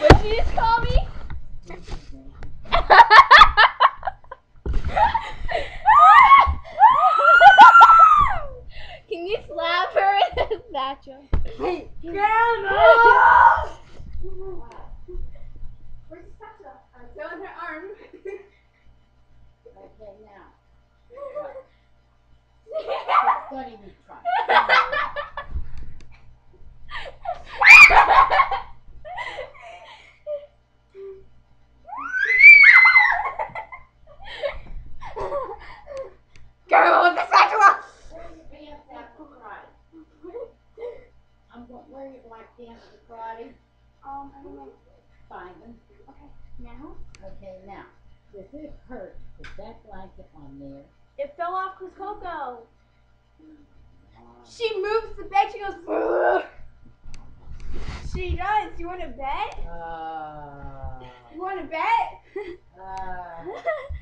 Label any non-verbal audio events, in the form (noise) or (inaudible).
What you just call me? (laughs) Can you slap her in the? Grandma! Spatula? In her arm. Don't even try. I'm going, where you like dance to karate? Um, I don't know. Simon. Okay, now? Okay, now, if it hurts, put that blanket on there. It fell off because Coco. She moves the bed. She goes. "Ugh." She does. You want to bet? Uh, You want to bet? (laughs)